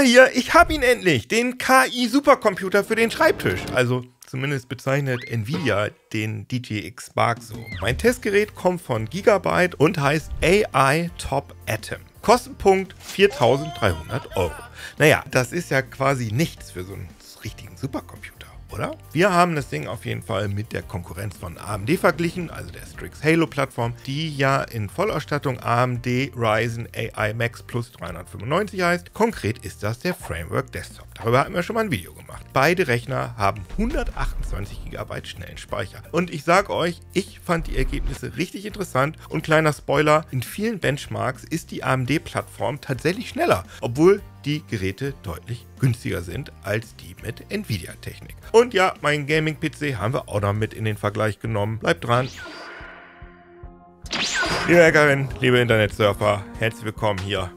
mal hier, ich habe ihn endlich, den KI-Supercomputer für den Schreibtisch. Also zumindest bezeichnet Nvidia den DJX Spark so. Mein Testgerät kommt von Gigabyte und heißt AI Top Atom. Kostenpunkt 4300 Euro. Naja, das ist ja quasi nichts für so einen richtigen Supercomputer oder? Wir haben das Ding auf jeden Fall mit der Konkurrenz von AMD verglichen, also der Strix Halo Plattform, die ja in Vollausstattung AMD Ryzen AI Max Plus 395 heißt. Konkret ist das der Framework Desktop. Darüber hatten wir schon mal ein Video gemacht. Beide Rechner haben 128 GB schnellen Speicher. Und ich sag euch, ich fand die Ergebnisse richtig interessant und kleiner Spoiler, in vielen Benchmarks ist die AMD-Plattform tatsächlich schneller, obwohl die Geräte deutlich günstiger sind als die mit Nvidia-Technik. Und ja, meinen Gaming-PC haben wir auch noch mit in den Vergleich genommen. Bleibt dran. Liebe Hackerin, liebe Internetsurfer, herzlich willkommen hier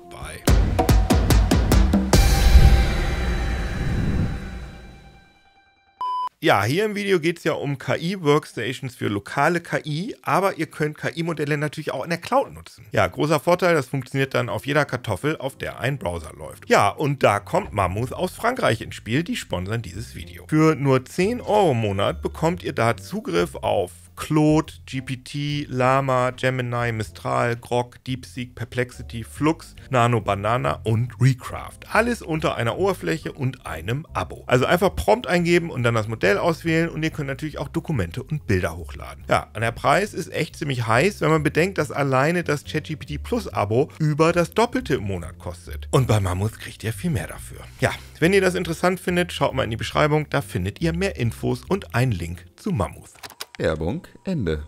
Ja, hier im Video geht es ja um KI-Workstations für lokale KI, aber ihr könnt KI-Modelle natürlich auch in der Cloud nutzen. Ja, großer Vorteil, das funktioniert dann auf jeder Kartoffel, auf der ein Browser läuft. Ja, und da kommt Mammoth aus Frankreich ins Spiel, die sponsern dieses Video. Für nur 10 Euro im Monat bekommt ihr da Zugriff auf Claude, GPT, Llama, Gemini, Mistral, Grok, DeepSeek, Perplexity, Flux, Nano Banana und Recraft. Alles unter einer Oberfläche und einem Abo. Also einfach Prompt eingeben und dann das Modell auswählen und ihr könnt natürlich auch Dokumente und Bilder hochladen. Ja, der Preis ist echt ziemlich heiß, wenn man bedenkt, dass alleine das ChatGPT Plus Abo über das Doppelte im Monat kostet. Und bei Mammoth kriegt ihr viel mehr dafür. Ja, wenn ihr das interessant findet, schaut mal in die Beschreibung, da findet ihr mehr Infos und einen Link zu Mammoth. Werbung Ende.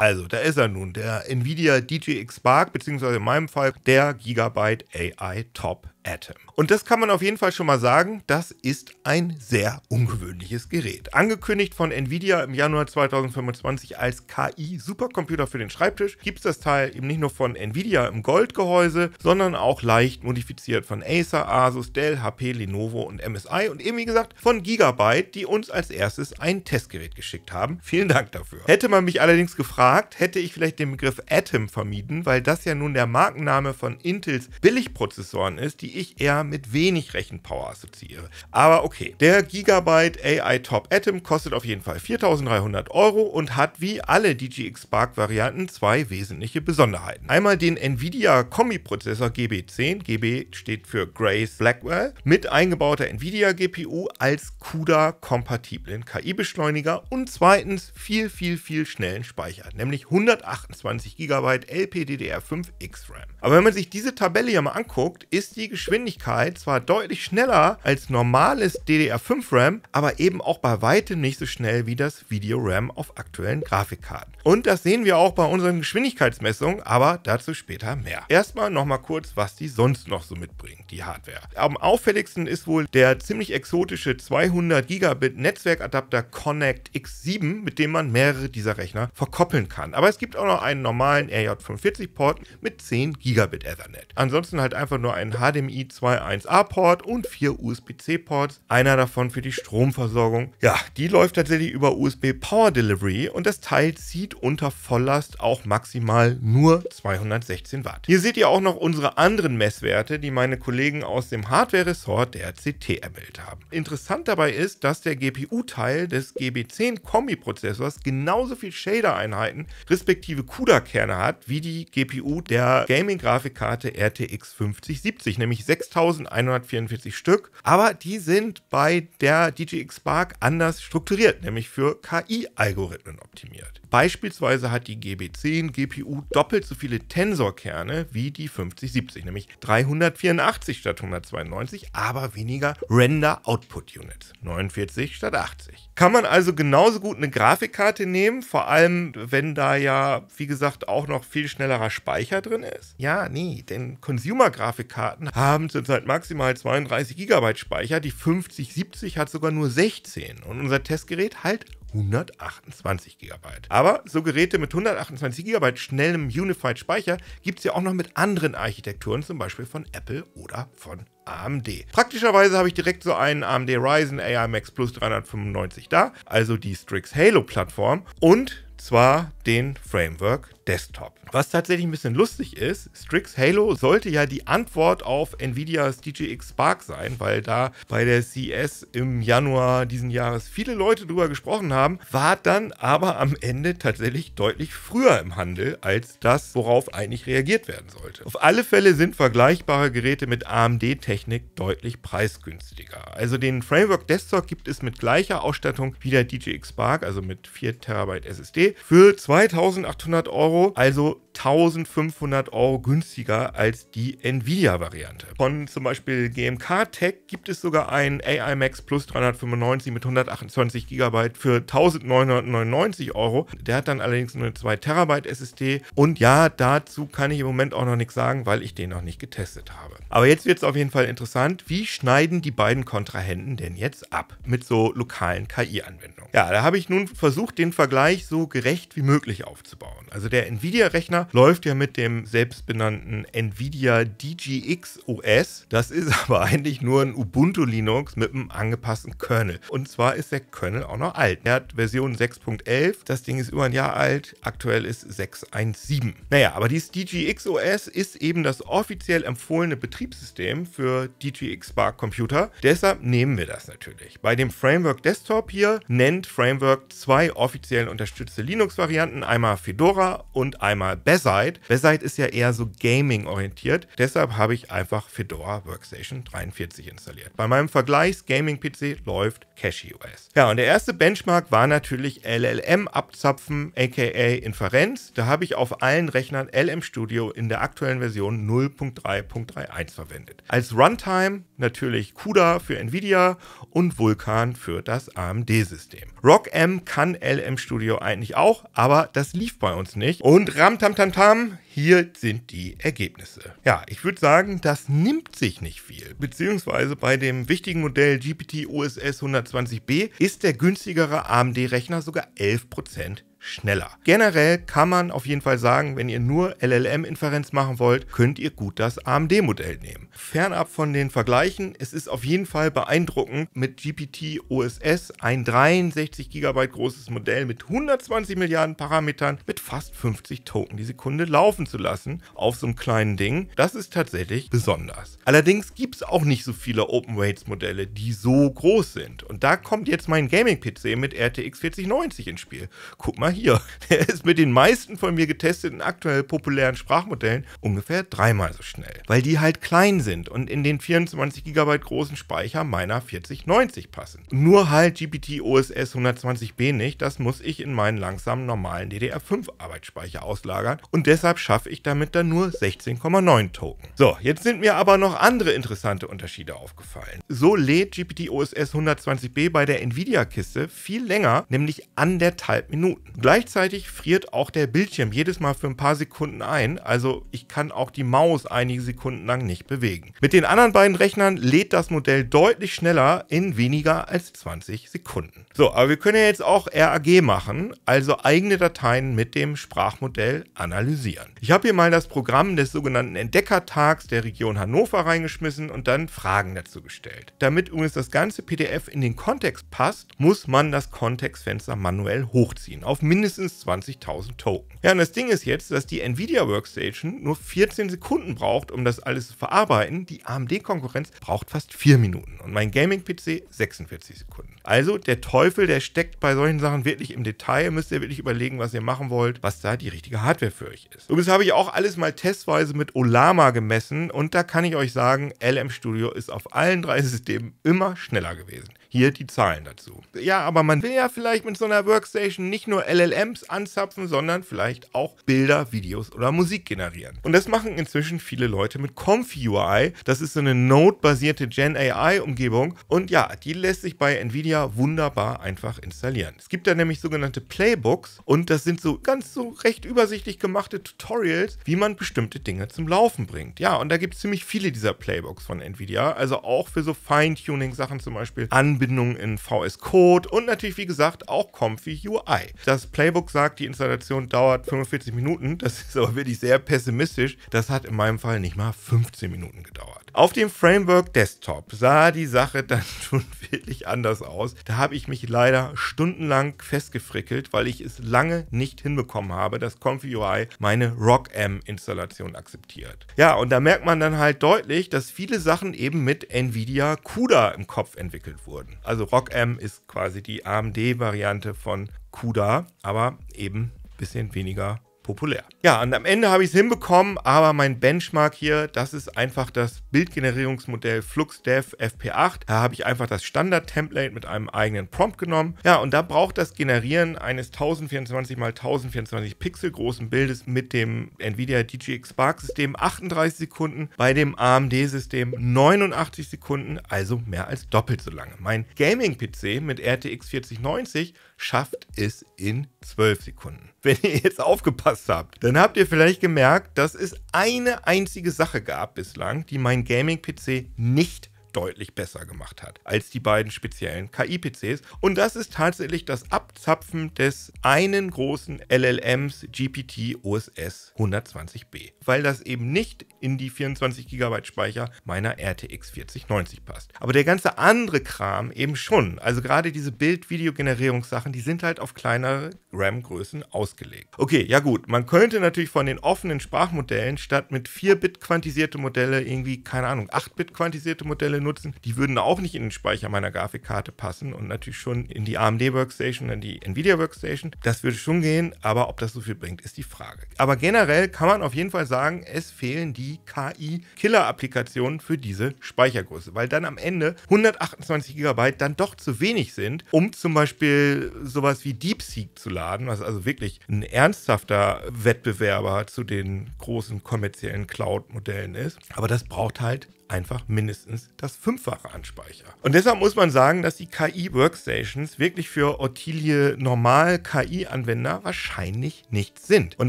Also, da ist er nun, der Nvidia DJX Spark, beziehungsweise in meinem Fall der Gigabyte AI Top Atom. Und das kann man auf jeden Fall schon mal sagen, das ist ein sehr ungewöhnliches Gerät. Angekündigt von Nvidia im Januar 2025 als KI-Supercomputer für den Schreibtisch, gibt es das Teil eben nicht nur von Nvidia im Goldgehäuse, sondern auch leicht modifiziert von Acer, Asus, Dell, HP, Lenovo und MSI und eben wie gesagt von Gigabyte, die uns als erstes ein Testgerät geschickt haben. Vielen Dank dafür. Hätte man mich allerdings gefragt, hätte ich vielleicht den Begriff Atom vermieden, weil das ja nun der Markenname von Intels Billigprozessoren ist, die ich eher mit wenig Rechenpower assoziiere. Aber okay, der Gigabyte AI Top Atom kostet auf jeden Fall 4300 Euro und hat wie alle DGX Spark Varianten zwei wesentliche Besonderheiten. Einmal den Nvidia Kombi-Prozessor GB10, GB steht für Grace Blackwell, mit eingebauter Nvidia GPU als CUDA-kompatiblen KI-Beschleuniger und zweitens viel, viel, viel schnellen Speicher, nämlich 128 GB LPDDR5 X-RAM. Aber wenn man sich diese Tabelle hier mal anguckt, ist die Geschwindigkeit zwar deutlich schneller als normales DDR5 RAM, aber eben auch bei weitem nicht so schnell wie das Video RAM auf aktuellen Grafikkarten. Und das sehen wir auch bei unseren Geschwindigkeitsmessungen, aber dazu später mehr. Erstmal nochmal kurz, was die sonst noch so mitbringt, die Hardware. Am auffälligsten ist wohl der ziemlich exotische 200 Gigabit Netzwerkadapter Connect X7, mit dem man mehrere dieser Rechner verkoppeln kann. Aber es gibt auch noch einen normalen RJ45 Port mit 10 Gigabit Ethernet. Ansonsten halt einfach nur einen HDMI HDMI 2.1a Port und vier USB-C Ports, einer davon für die Stromversorgung. Ja, die läuft tatsächlich über USB Power Delivery und das Teil zieht unter Volllast auch maximal nur 216 Watt. Hier seht ihr auch noch unsere anderen Messwerte, die meine Kollegen aus dem Hardware-Ressort der CT ermittelt haben. Interessant dabei ist, dass der GPU-Teil des GB10 Kombi-Prozessors genauso viel Shader-Einheiten respektive CUDA-Kerne hat wie die GPU der Gaming-Grafikkarte RTX 5070, nämlich 6144 Stück, aber die sind bei der DJX Spark anders strukturiert, nämlich für KI-Algorithmen optimiert. Beispielsweise hat die GB10 GPU doppelt so viele Tensorkerne wie die 5070, nämlich 384 statt 192, aber weniger Render Output Units, 49 statt 80. Kann man also genauso gut eine Grafikkarte nehmen, vor allem wenn da ja, wie gesagt, auch noch viel schnellerer Speicher drin ist? Ja, nee, denn Consumer-Grafikkarten haben zurzeit maximal 32 GB Speicher, die 5070 hat sogar nur 16 und unser Testgerät halt 128 GB. Aber so Geräte mit 128 GB schnellem Unified Speicher gibt es ja auch noch mit anderen Architekturen, zum Beispiel von Apple oder von AMD. Praktischerweise habe ich direkt so einen AMD Ryzen AI Max Plus 395 da, also die Strix Halo Plattform und zwar den Framework Desktop. Was tatsächlich ein bisschen lustig ist, Strix Halo sollte ja die Antwort auf Nvidias DJX Spark sein, weil da bei der CS im Januar diesen Jahres viele Leute drüber gesprochen haben, war dann aber am Ende tatsächlich deutlich früher im Handel als das, worauf eigentlich reagiert werden sollte. Auf alle Fälle sind vergleichbare Geräte mit AMD-Technik deutlich preisgünstiger. Also den Framework Desktop gibt es mit gleicher Ausstattung wie der DJX Spark, also mit 4 TB SSD, für 2800 Euro, also 1500 Euro günstiger als die Nvidia-Variante. Von zum Beispiel GMK Tech gibt es sogar einen AI Max Plus 395 mit 128 GB für 1999 Euro. Der hat dann allerdings nur eine 2 Terabyte SSD und ja, dazu kann ich im Moment auch noch nichts sagen, weil ich den noch nicht getestet habe. Aber jetzt wird es auf jeden Fall interessant, wie schneiden die beiden Kontrahenten denn jetzt ab mit so lokalen KI-Anwendungen? Ja, da habe ich nun versucht, den Vergleich so gerecht wie möglich aufzubauen. Also der Nvidia-Rechner läuft ja mit dem selbstbenannten Nvidia DGX OS. Das ist aber eigentlich nur ein Ubuntu Linux mit einem angepassten Kernel. Und zwar ist der Kernel auch noch alt. Er hat Version 6.11. Das Ding ist über ein Jahr alt. Aktuell ist 6.1.7. Naja, aber dieses DGX OS ist eben das offiziell empfohlene Betriebssystem für DGX Spark Computer. Deshalb nehmen wir das natürlich. Bei dem Framework Desktop hier nennt Framework zwei offiziell unterstützte Linux-Varianten, einmal Fedora und einmal Beside. Beside ist ja eher so Gaming-orientiert. Deshalb habe ich einfach Fedora Workstation 43 installiert. Bei meinem Vergleichs-Gaming-PC läuft CashewOS. Ja, und der erste Benchmark war natürlich LLM-Abzapfen, aka Inferenz. Da habe ich auf allen Rechnern LM Studio in der aktuellen Version 0.3.31 verwendet. Als Runtime natürlich CUDA für Nvidia und Vulkan für das AMD-System. RockM kann LM Studio eigentlich auch, aber das lief bei uns nicht. Und Ramtamtamtam, hier sind die Ergebnisse. Ja, ich würde sagen, das nimmt sich nicht viel. Beziehungsweise bei dem wichtigen Modell GPT OSS 120b ist der günstigere AMD-Rechner sogar 11% schneller. Generell kann man auf jeden Fall sagen, wenn ihr nur LLM-Inferenz machen wollt, könnt ihr gut das AMD-Modell nehmen. Fernab von den Vergleichen, es ist auf jeden Fall beeindruckend mit GPT OSS ein 63 GB großes Modell mit 120 Milliarden Parametern mit fast 50 Token die Sekunde laufen zu lassen auf so einem kleinen Ding. Das ist tatsächlich besonders. Allerdings gibt es auch nicht so viele Open Weights Modelle, die so groß sind. Und da kommt jetzt mein Gaming-PC mit RTX 4090 ins Spiel. Guck mal mal hier. Der ist mit den meisten von mir getesteten aktuell populären Sprachmodellen ungefähr dreimal so schnell. Weil die halt klein sind und in den 24 GB großen Speicher meiner 4090 passen. Nur halt GPT OSS 120b nicht, das muss ich in meinen langsamen normalen DDR5 Arbeitsspeicher auslagern und deshalb schaffe ich damit dann nur 16,9 Token. So, jetzt sind mir aber noch andere interessante Unterschiede aufgefallen. So lädt GPT OSS 120b bei der Nvidia-Kiste viel länger, nämlich anderthalb Minuten. Gleichzeitig friert auch der Bildschirm jedes Mal für ein paar Sekunden ein, also ich kann auch die Maus einige Sekunden lang nicht bewegen. Mit den anderen beiden Rechnern lädt das Modell deutlich schneller in weniger als 20 Sekunden. So, aber wir können ja jetzt auch RAG machen, also eigene Dateien mit dem Sprachmodell analysieren. Ich habe hier mal das Programm des sogenannten Entdeckertags der Region Hannover reingeschmissen und dann Fragen dazu gestellt. Damit übrigens das ganze PDF in den Kontext passt, muss man das Kontextfenster manuell hochziehen auf mindestens 20.000 Token. Ja, und das Ding ist jetzt, dass die Nvidia Workstation nur 14 Sekunden braucht, um das alles zu verarbeiten. Die AMD-Konkurrenz braucht fast 4 Minuten und mein Gaming-PC 46 Sekunden. Also der Teufel, der steckt bei solchen Sachen wirklich im Detail. Müsst ihr wirklich überlegen, was ihr machen wollt, was da die richtige Hardware für euch ist. Übrigens habe ich auch alles mal testweise mit Olama gemessen und da kann ich euch sagen, LM Studio ist auf allen drei Systemen immer schneller gewesen. Hier die Zahlen dazu. Ja, aber man will ja vielleicht mit so einer Workstation nicht nur LLMs anzapfen, sondern vielleicht auch Bilder, Videos oder Musik generieren. Und das machen inzwischen viele Leute mit Comfy UI. Das ist so eine Node-basierte Gen AI-Umgebung. Und ja, die lässt sich bei Nvidia wunderbar einfach installieren. Es gibt da nämlich sogenannte Playbooks und das sind so ganz so recht übersichtlich gemachte Tutorials, wie man bestimmte Dinge zum Laufen bringt. Ja, und da gibt es ziemlich viele dieser Playbooks von Nvidia. Also auch für so Feintuning-Sachen zum Beispiel an Anbindung in VS Code und natürlich, wie gesagt, auch Comfy UI. Das Playbook sagt, die Installation dauert 45 Minuten. Das ist aber wirklich sehr pessimistisch. Das hat in meinem Fall nicht mal 15 Minuten gedauert. Auf dem Framework Desktop sah die Sache dann schon wirklich anders aus. Da habe ich mich leider stundenlang festgefrickelt, weil ich es lange nicht hinbekommen habe, dass ComfyUI meine RockM-Installation akzeptiert. Ja, und da merkt man dann halt deutlich, dass viele Sachen eben mit NVIDIA CUDA im Kopf entwickelt wurden. Also RockM ist quasi die AMD-Variante von CUDA, aber eben ein bisschen weniger populär. Ja, und am Ende habe ich es hinbekommen, aber mein Benchmark hier, das ist einfach das Bildgenerierungsmodell FluxDev FP8. Da habe ich einfach das Standard-Template mit einem eigenen Prompt genommen. Ja, und da braucht das Generieren eines 1024 x 1024 Pixel großen Bildes mit dem NVIDIA DGX Spark System 38 Sekunden, bei dem AMD-System 89 Sekunden, also mehr als doppelt so lange. Mein Gaming-PC mit RTX 4090 schafft es in 12 Sekunden. Wenn ihr jetzt aufgepasst habt, dann habt ihr vielleicht gemerkt, dass es eine einzige Sache gab bislang, die mein Gaming-PC nicht deutlich besser gemacht hat als die beiden speziellen KI-PCs. Und das ist tatsächlich das Abzapfen des einen großen LLMs GPT OSS 120b, weil das eben nicht in die 24 GB Speicher meiner RTX 4090 passt. Aber der ganze andere Kram eben schon. Also gerade diese Bild-Video-Generierungssachen, die sind halt auf kleinere RAM-Größen ausgelegt. Okay, ja gut, man könnte natürlich von den offenen Sprachmodellen statt mit 4-Bit quantisierte Modelle irgendwie, keine Ahnung, 8-Bit quantisierte Modelle nutzen. Die würden auch nicht in den Speicher meiner Grafikkarte passen und natürlich schon in die AMD Workstation, in die Nvidia Workstation. Das würde schon gehen, aber ob das so viel bringt, ist die Frage. Aber generell kann man auf jeden Fall sagen, es fehlen die KI-Killer-Applikationen für diese Speichergröße, weil dann am Ende 128 GB dann doch zu wenig sind, um zum Beispiel sowas wie DeepSeek zu laden, was also wirklich ein ernsthafter Wettbewerber zu den großen kommerziellen Cloud-Modellen ist. Aber das braucht halt einfach mindestens das Fünffache an Speicher. Und deshalb muss man sagen, dass die KI-Workstations wirklich für Ottilie normal KI-Anwender wahrscheinlich nichts sind. Und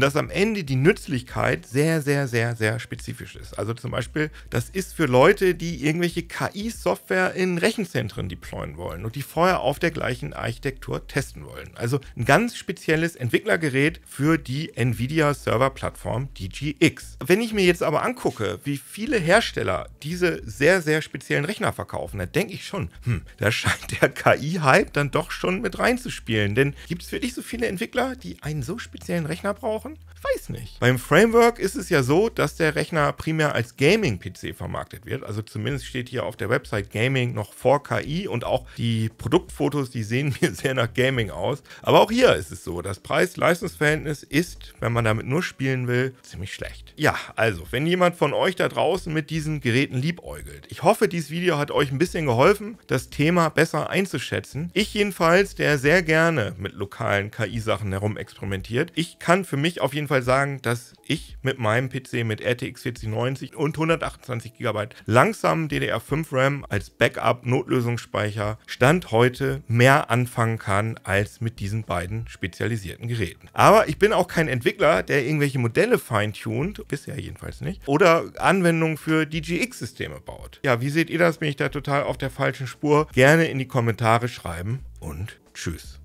dass am Ende die Nützlichkeit sehr, sehr, sehr, sehr spezifisch ist. Also zum Beispiel, das ist für Leute, die irgendwelche KI-Software in Rechenzentren deployen wollen und die vorher auf der gleichen Architektur testen wollen. Also ein ganz spezielles Entwicklergerät für die NVIDIA Server-Plattform DGX. Wenn ich mir jetzt aber angucke, wie viele Hersteller die diese sehr, sehr speziellen Rechner verkaufen, da denke ich schon, hm, da scheint der KI-Hype dann doch schon mit reinzuspielen. Denn gibt es wirklich so viele Entwickler, die einen so speziellen Rechner brauchen? weiß nicht. Beim Framework ist es ja so, dass der Rechner primär als Gaming-PC vermarktet wird. Also zumindest steht hier auf der Website Gaming noch vor KI und auch die Produktfotos, die sehen mir sehr nach Gaming aus. Aber auch hier ist es so, das Preis-Leistungs-Verhältnis ist, wenn man damit nur spielen will, ziemlich schlecht. Ja, also, wenn jemand von euch da draußen mit diesen Geräten liebäugelt, ich hoffe, dieses Video hat euch ein bisschen geholfen, das Thema besser einzuschätzen. Ich jedenfalls, der sehr gerne mit lokalen KI-Sachen herumexperimentiert, ich kann für mich auf jeden Fall sagen, dass ich mit meinem PC mit RTX 4090 und 128 GB langsamen DDR5 RAM als Backup-Notlösungsspeicher Stand heute mehr anfangen kann als mit diesen beiden spezialisierten Geräten. Aber ich bin auch kein Entwickler, der irgendwelche Modelle feintuned, bisher jedenfalls nicht, oder Anwendungen für DGX-Systeme baut. Ja, wie seht ihr das? Bin ich da total auf der falschen Spur? Gerne in die Kommentare schreiben und tschüss.